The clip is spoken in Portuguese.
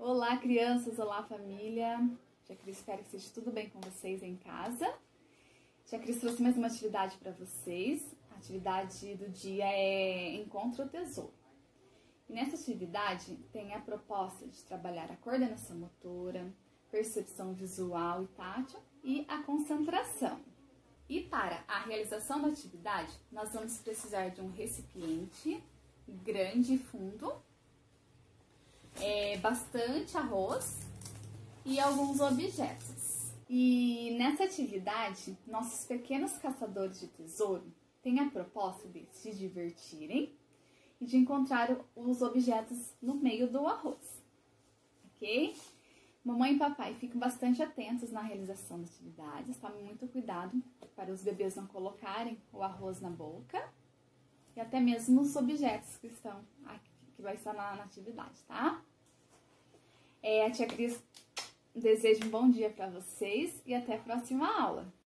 Olá, crianças! Olá, família! Já Cris, espero que esteja tudo bem com vocês em casa. Já Cris trouxe mais uma atividade para vocês. A atividade do dia é Encontre o Tesouro. E nessa atividade tem a proposta de trabalhar a coordenação motora, percepção visual e tátil e a concentração. E para a realização da atividade, nós vamos precisar de um recipiente grande e fundo, é, bastante arroz e alguns objetos. E nessa atividade, nossos pequenos caçadores de tesouro têm a proposta de se divertirem e de encontrar os objetos no meio do arroz, ok? Mamãe e papai ficam bastante atentos na realização das atividades, tomem muito cuidado para os bebês não colocarem o arroz na boca e até mesmo os objetos que estão aqui, que vai estar na, na atividade, tá? É, a tia Cris deseja um bom dia para vocês e até a próxima aula.